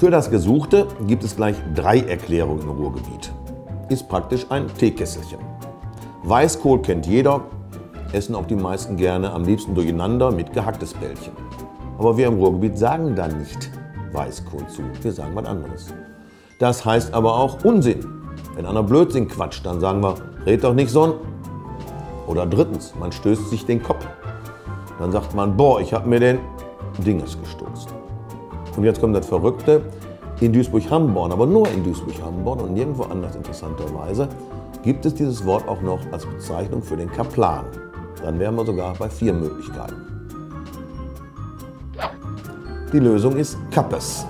Für das Gesuchte gibt es gleich drei Erklärungen im Ruhrgebiet. Ist praktisch ein Teekesselchen. Weißkohl kennt jeder, essen auch die meisten gerne, am liebsten durcheinander mit gehacktes Bällchen. Aber wir im Ruhrgebiet sagen da nicht Weißkohl zu, wir sagen was anderes. Das heißt aber auch Unsinn. Wenn einer Blödsinn quatscht, dann sagen wir, red doch nicht so. Oder drittens, man stößt sich den Kopf. Dann sagt man, boah, ich habe mir den Dinges gestoßen. Und jetzt kommt das Verrückte, in Duisburg-Hamborn, aber nur in Duisburg-Hamborn und nirgendwo anders interessanterweise, gibt es dieses Wort auch noch als Bezeichnung für den Kaplan. Dann wären wir sogar bei vier Möglichkeiten. Die Lösung ist Kappes.